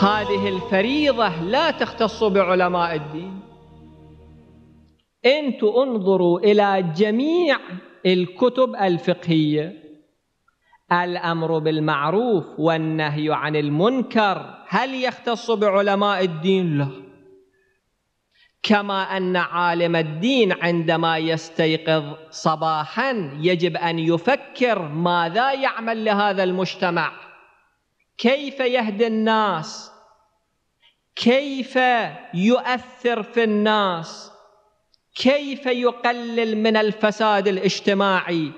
هذه الفريضة لا تختص بعلماء الدين. أنتم انظروا إلى جميع الكتب الفقهية الأمر بالمعروف والنهي عن المنكر هل يختص بعلماء الدين؟ لا. كما أن عالم الدين عندما يستيقظ صباحا يجب أن يفكر ماذا يعمل لهذا المجتمع. كيف يهدي الناس؟ كيف يؤثر في الناس؟ كيف يقلل من الفساد الاجتماعي؟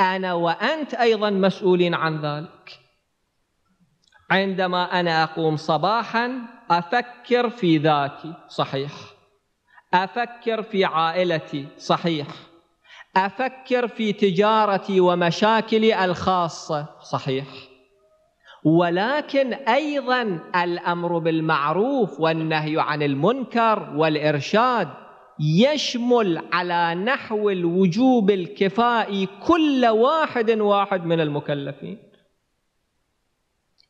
أنا وأنت أيضا مسؤولين عن ذلك. عندما أنا أقوم صباحا أفكر في ذاتي صحيح. أفكر في عائلتي صحيح. أفكر في تجارتي ومشاكلي الخاصة صحيح. ولكن أيضا الأمر بالمعروف والنهي عن المنكر والإرشاد يشمل على نحو الوجوب الكفائي كل واحد واحد من المكلفين.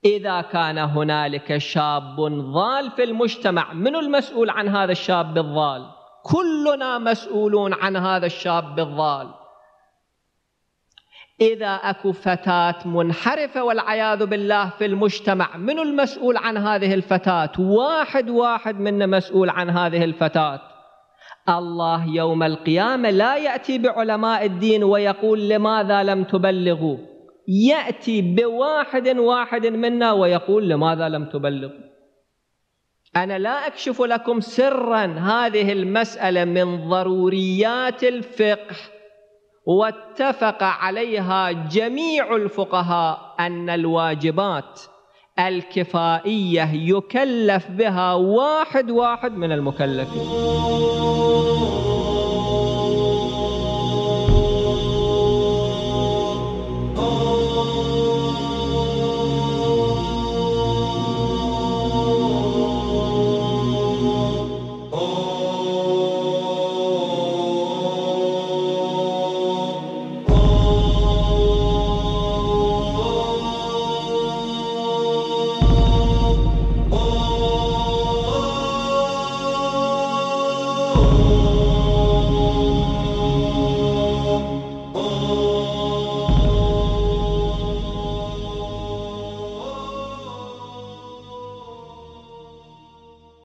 إذا كان هنالك شاب ضال في المجتمع من المسؤول عن هذا الشاب الضال؟ كلنا مسؤولون عن هذا الشاب الضال. إذا أكو فتاة منحرفة والعياذ بالله في المجتمع من المسؤول عن هذه الفتاة؟ واحد واحد منا مسؤول عن هذه الفتاة. الله يوم القيامة لا يأتي بعلماء الدين ويقول لماذا لم تبلغوا؟ يأتي بواحد واحد منا ويقول لماذا لم تبلغوا؟ أنا لا أكشف لكم سرا هذه المسألة من ضروريات الفقه. واتفق عليها جميع الفقهاء أن الواجبات الكفائية يكلف بها واحد واحد من المكلفين.